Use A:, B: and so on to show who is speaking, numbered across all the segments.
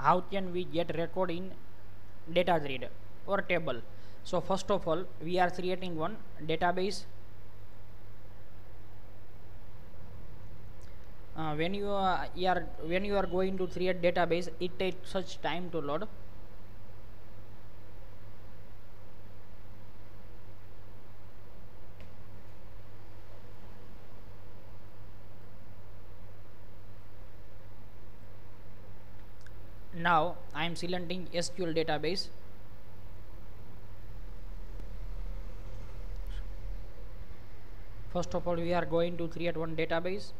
A: how can we get record in data grid or table? So first of all we are creating one database. Uh, when you are, when you are going to create database it takes such time to load now I am selecting SQL database. First of all we are going to create one database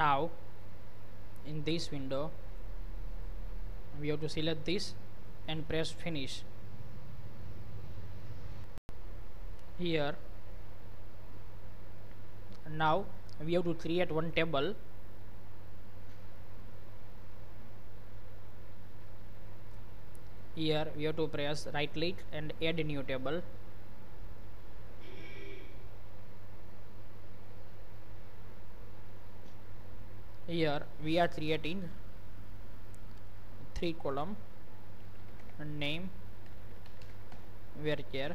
A: now in this window we have to select this and press finish. Here now we have to create one table. Here we have to press right click and add a new table here we are creating three column. Name varchar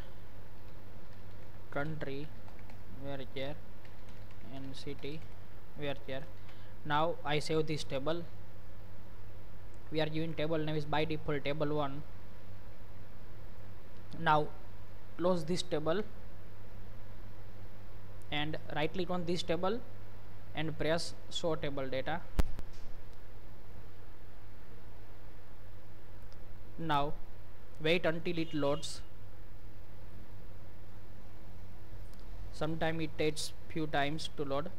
A: country varchar and city varchar now I save this table. We are giving table name is by default table 1 now close this table and right click on this table and press show table data. Now wait until it loads. Sometime it takes few times to load.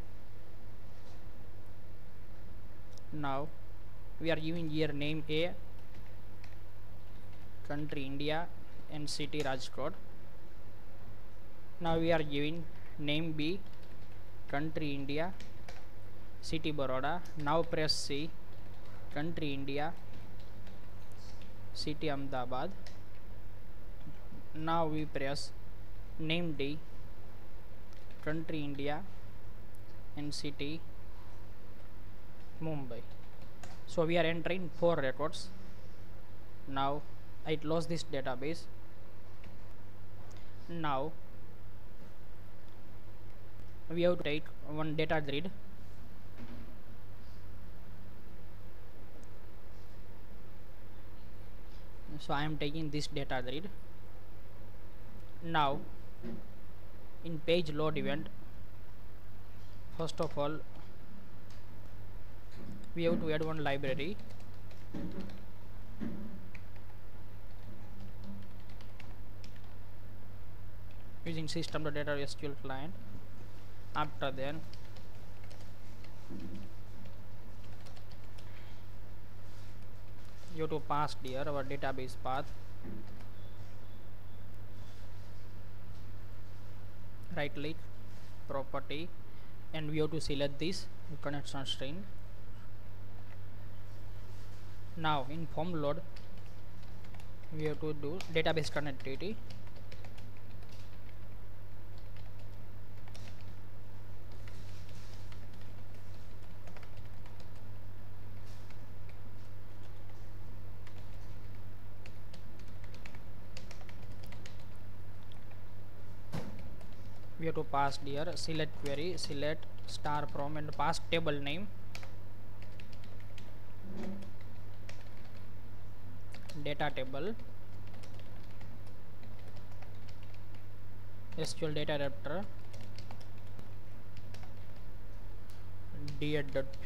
A: Now we are giving here name A country India and city Rajkot. Now we are giving name B country India city Baroda now press C country India city Ahmedabad. Now we press name D country India and city Mumbai. So we are entering four records. Now I close this database. Now we have to take one data grid so I am taking this data grid. Now in page load event first of all we have to add one library. Using system.data SQL client. After then have to past here our database path. Right click property and we have to select this connection string. Now in form load we have to do database connectivity we have to pass here select query select star from and pass table name. Data table. SQL data adapter.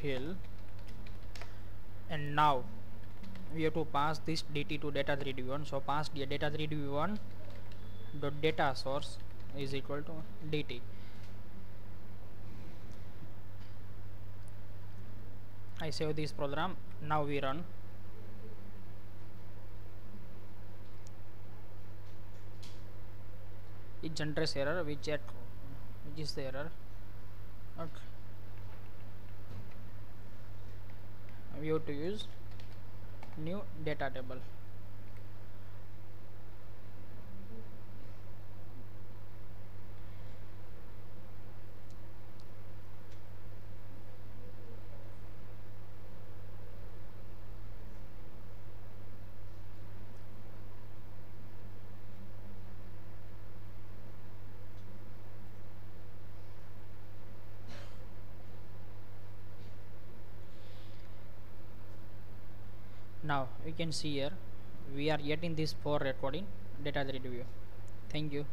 A: Fill and now we have to pass this dt to data 3d1 so pass the data 3d1 dot data source is equal to dt. I save this program. Now we run. It generates error which at which is the error. Okay. Have to use new data table. Now you can see here we are getting this for recording. Data grid view thank you